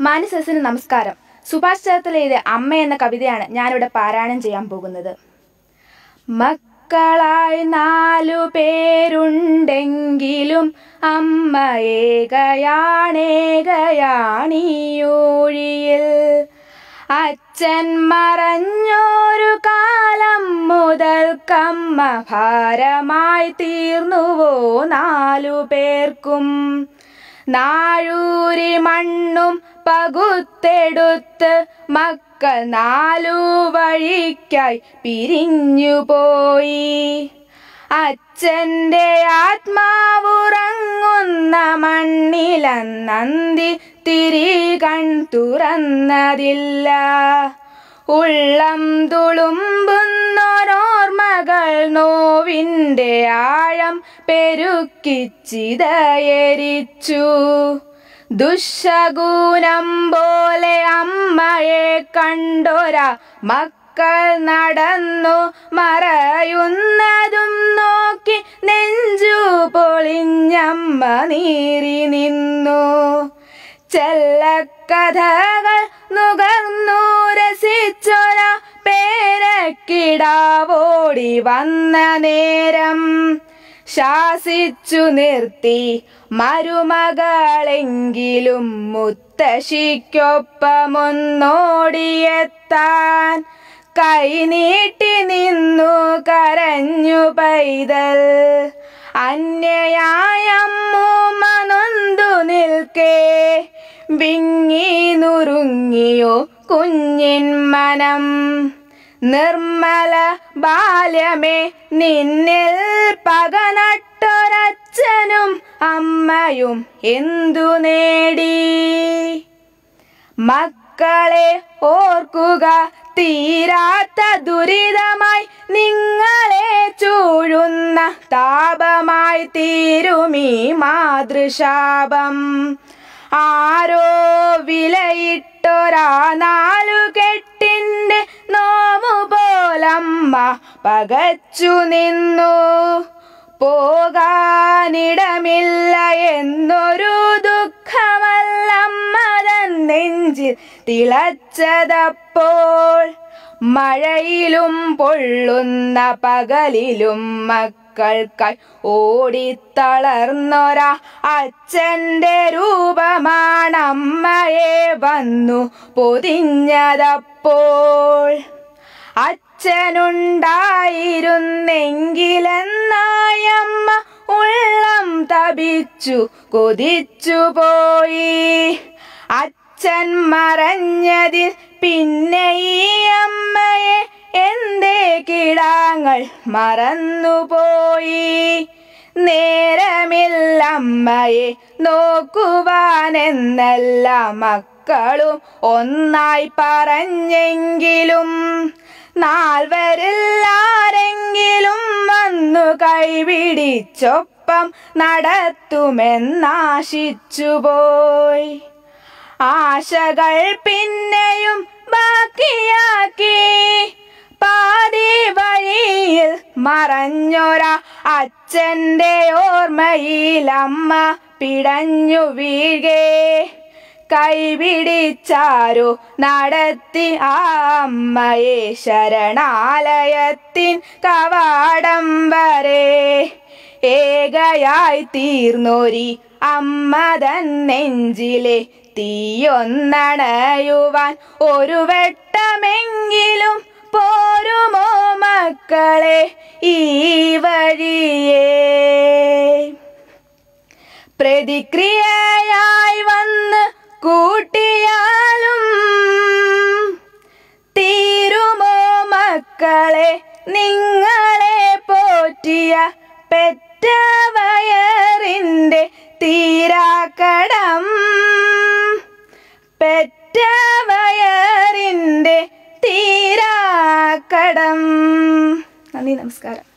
മാനസസിന് നമസ്കാരം. സുഭാഷ് ചേർത്തല അമ്മ എന്ന കവിതയാണ് ഞാനിവിടെ പാരായണം ചെയ്യാൻ പോകുന്നത്. മക്കളായി നാലു പേരുണ്ടെങ്കിലും അമ്മ ഏകയാണേകയാണിയൂഴിയിൽ. അച്ഛൻ മറഞ്ഞൊരു കാലം മുതൽക്കമ്മ ഭാരമായി തീർന്നുവോ നാലു പേർക്കും? നാഴൂരി മണ്ണും പകുത്തെടുത്ത് മക്കൾ നാലു വഴിക്കായി പിരിഞ്ഞുപോയി അച്ഛന്റെ ആത്മാവുറങ്ങുന്ന മണ്ണിലന്നന്തി തിരി കൺ തുറന്നതില്ല. ഉള്ളം തുളുമ്പുന്നൊരോർമകൾ നോവിന്റെ ആഴം പെരുക്കിച്ചിതയരിച്ചു ദുശകൂനം പോലെ അമ്മയെ കണ്ടൊര മക്കൾ നടന്നു മറയുന്നതും നോക്കി നെഞ്ചു പൊളിഞ്ഞമ്മ നീറി നിന്നു. ചെല്ലക്കഥകൾ നുകർന്നു രസിച്ചൊര പേരക്കിടാവോടി വന്ന നേരം. ശാസിച്ചു നിർത്തി മരുമകളെങ്കിലും മുത്തശ്ശിക്കൊപ്പമൊന്നോടിയെത്താൻ കൈനീട്ടി നിന്നു കരഞ്ഞു പൈതൽ. അന്യയായമ്മൂമ്മ നൊന്തു നിൽക്കേ വിങ്ങി നുറുങ്ങിയോ കുഞ്ഞിൻ മനം. നിർമ്മല ബാല്യമേ നിന്നിൽ പകനട്ടൊരച്ഛനും അമ്മയും എന്തു നേടി? മക്കളെ ഓർക്കുക തീരാത്ത ദുരിതമായി നിങ്ങളെ ചൂഴുന്ന താപമായി തീരുമീ മാതൃശാപം. ആരോ വിലയിട്ടൊരാ പോലമ്മ പകച്ചു നിന്നു. പോകാനിടമില്ല എന്നൊരു ദുഃഖമല്ലമ്മതൻ നെഞ്ചിൽ തിളച്ചതപ്പോൾ. മഴയിലും പൊള്ളുന്ന പകലിലും മക്കൾക്കായി ഓടിത്തളർന്നൊരാ അച്ഛന്റെ രൂപമാണമ്മയെ വന്നു പൊതിഞ്ഞതപ്പോൾ. അച്ഛനുണ്ടായിരുന്നെങ്കിലെന്നായമ്മ ഉള്ളം തപിച്ചു കൊതിച്ചു പോയി. അച്ഛൻ മറഞ്ഞതിൽ പിന്നെ ഈ അമ്മയെ എന്തേ കിടാങ്ങൾ മറന്നുപോയി. നേരമില്ലമ്മയെ നോക്കുവാനെന്നല്ല മക്കളും ഒന്നായി പറഞ്ഞെങ്കിലും നാൽവരില്ലാരെങ്കിലും വന്നു കൈപിടിച്ചൊപ്പം നടത്തുമെന്നാശിച്ചുപോയി. ആശകൾ പിന്നെയും ബാക്കിയാക്കി. പാതി വഴിയിൽ മറഞ്ഞൊര അച്ഛന്റെ ഓർമ്മയിൽ അമ്മ പിടഞ്ഞു വീഴേ. കൈപിടിച്ചാരോ നടത്തി ആ അമ്മയെ ശരണാലയത്തിൻ കവാടം വരെ. ഏകയായി തീർന്നൊരി അമ്മ തൻ നെഞ്ചിലെ തീയൊന്നണയുവാൻ ഒരു വെട്ടമെങ്കിലും പോരുമോ മക്കളെ ഈ വഴിയേ? പ്രതിക്രിയയായി നിങ്ങളെ പോറ്റിയ പെറ്റവയറിന്റെ തീരാക്കടം. പെറ്റവയറിന്റെ തീരാക്കടം. നന്ദി നമസ്കാരം.